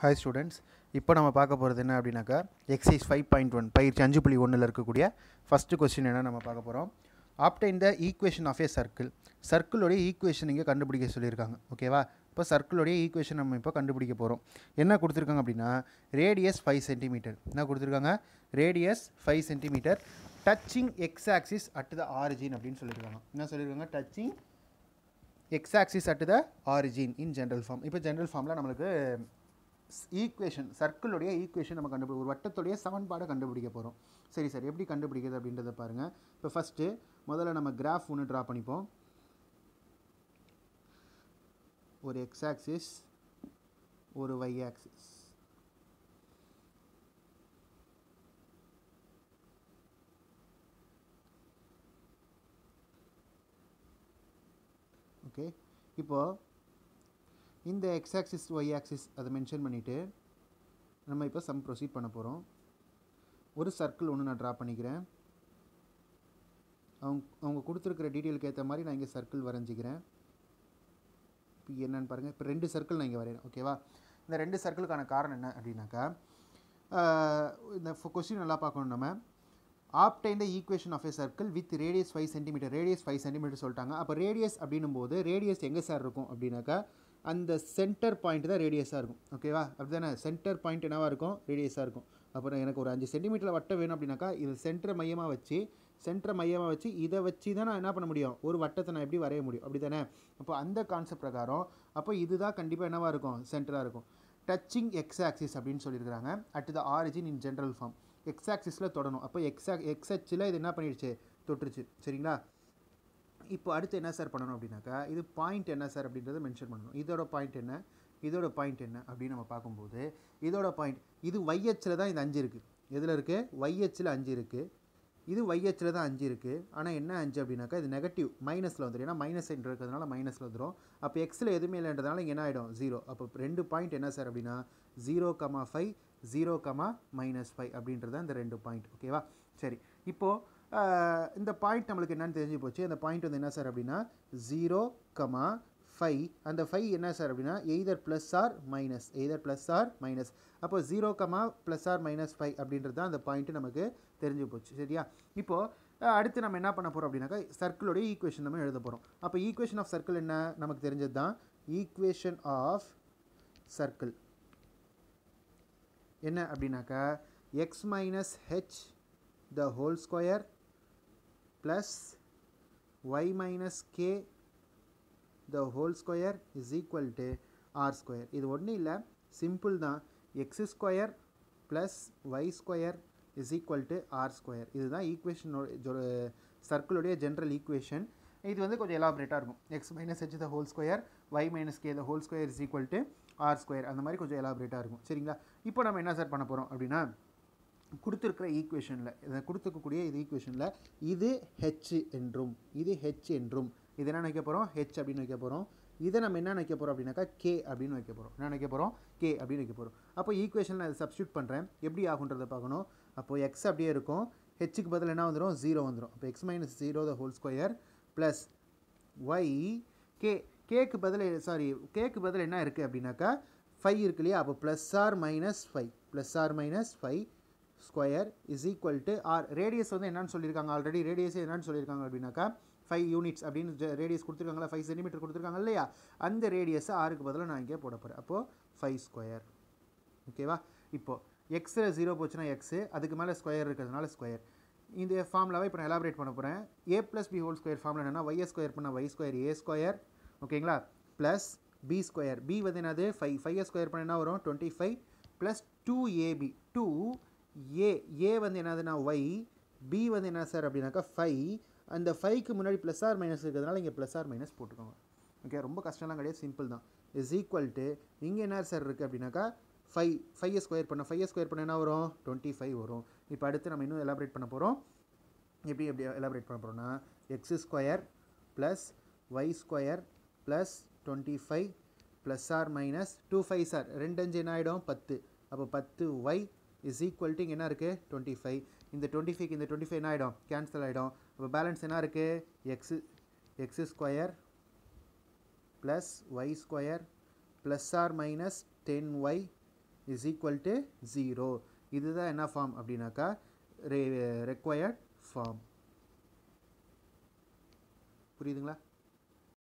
Hi students இப்போ நம்ம பார்க்க போகிறது என்ன அப்படின்னாக்கா எக்ஸைஸ் ஃபைவ் பாயிண்ட் ஒன் பயிற்சி அஞ்சு புள்ளி ஒன்றில் இருக்கக்கூடிய ஃபஸ்ட்டு கொஸ்டின் என்ன நம்ம பார்க்க போகிறோம் obtain the equation of a circle சர்க்கிளோடைய equation இங்கே கண்டுபிடிக்க சொல்லியிருக்காங்க. ஓகேவா இப்போ சர்க்கிளோடைய ஈக்குவேஷன் நம்ம இப்போ கண்டுபிடிக்க போகிறோம் என்ன கொடுத்துருக்காங்க அப்படின்னா ரேடியஸ் ஃபைவ் சென்டிமீட்டர் என்ன கொடுத்துருக்காங்க? Radius five centimetre touching x axis at the origin அப்படின்னு சொல்லியிருக்காங்க. என்ன சொல்லியிருக்காங்க? Touching x axis at the origin in general form இப்போ ஜென்ரல் ஃபார்மில் நம்மளுக்கு ஈக்குவேஷன் சர்க்கிளுடைய ஈக்குவேஷன் நம்ம கண்டுபிடி ஒரு வட்டத்துடைய சமன்பாடை கண்டுபிடிக்க போகிறோம் சரி சார். எப்படி கண்டுபிடிக்கிறது அப்படின்றத பாருங்கள் இப்போ ஃபஸ்ட்டு முதல்ல நம்ம கிராஃப் ஒன்று ட்ரா பண்ணிப்போம். ஒரு எக்ஸ் ஆக்சிஸ் ஒரு ஒய் ஆக்சிஸ் ஓகே இப்போது இந்த எக்ஸ் ஆக்சிஸ் ஒய் ஆக்சிஸ் அதை மென்ஷன் பண்ணிவிட்டு நம்ம இப்போ சம் ப்ரொசீட் பண்ண போகிறோம் ஒரு சர்க்கிள் ஒன்று நான் ட்ரா பண்ணிக்கிறேன். அவங்க அவங்க கொடுத்துருக்கிற டீட்டெயிலுக்கு ஏற்ற மாதிரி நான் இங்கே சர்க்கிள் வரைஞ்சிக்கிறேன். இப்போ என்னென்னு பாருங்கள் இப்போ ரெண்டு சர்க்கிள் நான் இங்கே வரைகிறேன் ஓகேவா இந்த ரெண்டு சர்க்கிளுக்கான காரணம் என்ன அப்படின்னாக்கா இந்த கொஸ்டின் நல்லா பார்க்கணும் நம்ம. Obtain the equation of a circle with radius five centimetre radius five centimetre சொல்லிட்டாங்க. அப்போ ரேடியஸ் அப்படின்னும் போது ரேடியஸ் எங்கே சார் இருக்கும் அப்படின்னாக்கா அந்த சென்டர் பாயிண்ட் தான் ரேடியஸாக இருக்கும். ஓகேவா அப்படி தானே சென்டர் பாயிண்ட் என்னவாக இருக்கும்? ரேடியஸாக இருக்கும். அப்புறம் எனக்கு ஒரு அஞ்சு சென்டிமீட்டரில் வட்டம் வேணும் அப்படின்னாக்கா இது சென்டரை மையமாக வச்சு சென்டரை மையமாக வச்சு இதை வச்சு தான் நான் என்ன பண்ண முடியும்? ஒரு வட்டத்தை நான் எப்படி வரைய முடியும்? அப்படி தானே அப்போ அந்த கான்செப்ட் பிரகாரம் அப்போ இதுதான் கண்டிப்பாக என்னவாக இருக்கும்? சென்டராக இருக்கும். டச்சிங் எக்ஸ் ஆக்சிஸ் அப்படின்னு சொல்லியிருக்காங்க at the origin in general form x ஆக்சிஸில் தொடணும். அப்போ எக்ஸ் எக்ஸ் அச்சில் இது என்ன பண்ணிடுச்சு? தொட்டுருச்சு. சரிங்களா? இப்போ அடுத்து என்ன சார் பண்ணணும் அப்படின்னாக்கா இது பாயிண்ட் என்ன சார் அப்படின்றத மென்ஷன் பண்ணணும். இதோட பாயிண்ட் என்ன? இதோட பாயிண்ட் என்ன? அப்படின்னு நம்ம பார்க்கும்போது இதோட பாயிண்ட் இது ஒய்ஹெச்சில் தான் இது அஞ்சு இருக்குது எதில் இருக்குது ஒய்ஹெச்சில் அஞ்சு இருக்குது இது ஒய்ஹெச்சில் தான் அஞ்சு இருக்குது ஆனால் என்ன அஞ்சு அப்படின்னாக்கா இது நெகட்டிவ் மைனஸில் வந்துடும் ஏன்னா மைனஸ் என்ற இருக்கிறதுனால மைனஸில் வந்துடும் அப்போ எக்ஸில் எதுவுமே இல்லைன்றதுனால இங்கே என்ன ஆகிடும் ஜீரோ அப்போ ரெண்டு பாயிண்ட் என்ன சார் அப்படின்னா zero comma five zero comma minus five அப்படின்றது தான் இந்த ரெண்டு பாயிண்ட் ஓகேவா சரி. இப்போது இந்த பாயிண்ட் நம்மளுக்கு என்னென்னு தெரிஞ்சு போச்சு. அந்த பாயிண்ட் வந்து என்ன சார் அப்படின்னா ஜீரோ கமா ஃபைவ் அந்த ஃபைவ் என்ன சார் அப்படின்னா either plus or minus either plus or minus அப்போ zero comma plus or minus five அப்படின்றது தான் அந்த பாயிண்ட்டு நமக்கு தெரிஞ்சு போச்சு. சரியா? இப்போது அடுத்து நம்ம என்ன பண்ண போகிறோம் அப்படின்னாக்கா சர்க்கிளோடைய ஈக்குவேஷன் நம்ம எழுத போகிறோம் அப்போ ஈக்குவேஷன் ஆஃப் சர்க்கிள் என்ன? நமக்கு தெரிஞ்சது தான் ஈக்குவேஷன் ஆஃப் சர்க்கிள் என்ன அப்படின்னாக்கா x minus h the whole square plus y minus k the whole square is equal to r square இது ஒன்றும் இல்லை சிம்பிள் தான். X square plus y square is equal to r square இதுதான் ஈக்குவேஷனோட சர்க்கிளுடைய general equation இது வந்து கொஞ்சம் எலாபரேட்டாக இருக்கும். X minus h the whole square y minus k the whole square is equal to r square அந்த மாதிரி கொஞ்சம் எலாபரேட்டாக இருக்கும். சரிங்களா? இப்போ நம்ம என்ன சார் பண்ண போகிறோம் அப்படின்னா கொடுத்துருக்கிற ஈக்குவேஷனில் இதை கொடுத்துருக்கக்கூடிய இது ஈக்குவேஷனில் இது ஹெச் என்றும் இது ஹெச் என்றும். இது என்ன நினைக்க போகிறோம் ஹெச் அப்படின்னு வைக்க போகிறோம் இதை நம்ம என்ன நினைக்க போகிறோம் அப்படின்னாக்கா கே அப்படின்னு வைக்க போகிறோம் என்ன நினைக்க போகிறோம் கே அப்படின்னு வைக்க போகிறோம் அப்போ ஈக்குவேஷனில் அதை சப்ஸ்டியூட் பண்ணுறேன் எப்படி ஆகுன்றதை பார்க்கணும். அப்போது எக்ஸ் அப்படியே இருக்கும். ஹெச்சுக்கு பதில் என்ன வந்துடும் ஜீரோ வந்துடும் அப்போ x minus zero the whole square plus y k கேக்கு பதில் சாரி கேக்கு பதில் என்ன இருக்குது அப்படின்னாக்கா ஃபைவ் இருக்கு இல்லையா? அப்போ plus r minus five plus r minus five square is equal to r radius வந்து என்னன்னு சொல்லியிருக்காங்க ஆல்ரெடி ரேடியஸே என்னன்னு சொல்லியிருக்காங்க அப்படின்னாக்கா ஃபைவ் யூனிட்ஸ் அப்படின்னு ரேடியஸ் கொடுத்துருக்காங்களா ஃபைவ் சென்டிமீட்டர் கொடுத்துருக்காங்க இல்லையா? அந்த ரேடியஸை ஆறுக்கு பதிலாக நான் இங்கே போட போகிறேன் அப்போது ஃபைவ் ஸ்கொயர் ஓகேவா இப்போது எக்ஸில் ஜீரோ போச்சுன்னா எக்ஸு அதுக்கு மேலே ஸ்கொயர் இருக்கிறதுனால ஸ்கொயர் இந்த ஃபார்முலாவை இப்போ நான் எலாபரேட் பண்ண போகிறேன் a plus b whole square formula என்னென்னா ஒய் ஸ்கொயர் பண்ணால் ஒய் ஸ்கொயர் ஏ ஸ்கொயர் ஓகேங்களா ப்ளஸ் பி ஸ்கொயர் பி வந்து என்னது? ஃபைவ் ஃபைவ் ஸ்கொயர் பண்ண என்ன வரும்? Twenty five plus two a b two a a வந்து என்னதுன்னா ஒய் பி வந்து என்ன சார் அப்படின்னாக்கா ஃபைவ் அந்த ஃபைவ்க்கு முன்னாடி ப்ளஸ் ஆர் மைனஸ் இருக்கிறதுனால இங்கே ப்ளஸ் ஆர் மைனஸ் போட்டுக்கோங்க. ஓகே ரொம்ப கஷ்டம்லாம் கிடையாது சிம்பிள் தான். இஸ் ஈக்குவல் டு இங்கே என்ன சார் இருக்குது அப்படின்னாக்கா ஃபைவ் ஃபைவ் ஸ்கொயர் பண்ண ஃபைவ் ஸ்கொயர் பண்ண என்ன வரும்? டுவெண்ட்டி ஃபைவ் வரும். இப்போ அடுத்து நம்ம இன்னும் எலாபரேட் பண்ண போகிறோம் எப்படி எப்படி எலாபரேட் பண்ண போகிறோம்னா x square plus y square plus twenty five plus r minus two five sir ரெண்டு அஞ்சு என்ன ஆகிடும் பத்து. அப்போ பத்து ஒய் இஸ் ஈக்குவல் டு என்ன இருக்குது டுவெண்ட்டி ஃபைவ் இந்த டுவெண்ட்டி ஃபைவ்க்கு இந்த டுவெண்ட்டி ஃபைவ் என்ன ஆகிடும் கேன்சல் ஆகிடும் அப்போ பேலன்ஸ் என்ன இருக்குது x x square plus y square plus r minus ten y is equal to zero இதுதான் என்ன ஃபார்ம் அப்படின்னாக்கா ரெ ரெக்வயர்ட் ஃபார்ம் புரியுதுங்களா?